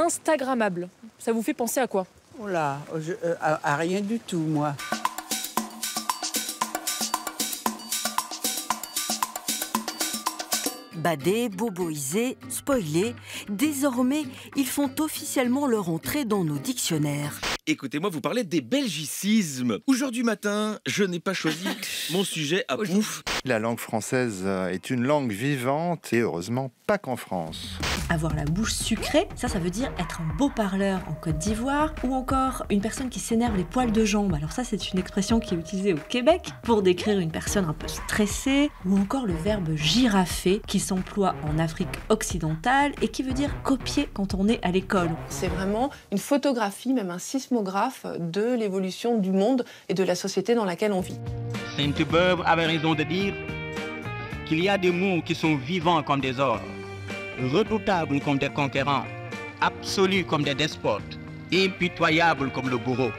Instagrammable. Ça vous fait penser à quoi? Oh là, je- euh, à, à rien du tout, moi. Badés, boboisés, spoilés, désormais, ils font officiellement leur entrée dans nos dictionnaires. Écoutez-moi vous parler des belgicismes. Aujourd'hui matin, je n'ai pas choisi mon sujet à pouf. La langue française euh, est une langue vivante et heureusement pas qu'en France. Avoir la bouche sucrée, ça, ça veut dire être un beau parleur en Côte d'Ivoire, ou encore une personne qui s'énerve les poils de jambes. Alors ça, c'est une expression qui est utilisée au Québec pour décrire une personne un peu stressée, ou encore le verbe giraffer qui s'emploie en Afrique occidentale et qui veut dire copier quand on est à l'école. C'est vraiment une photographie, même un de l'évolution du monde et de la société dans laquelle on vit. Sainte-Beuve avait raison de dire qu'il y a des mots qui sont vivants comme des ors, redoutables comme des conquérants, absolus comme des despotes, impitoyables comme le bourreau.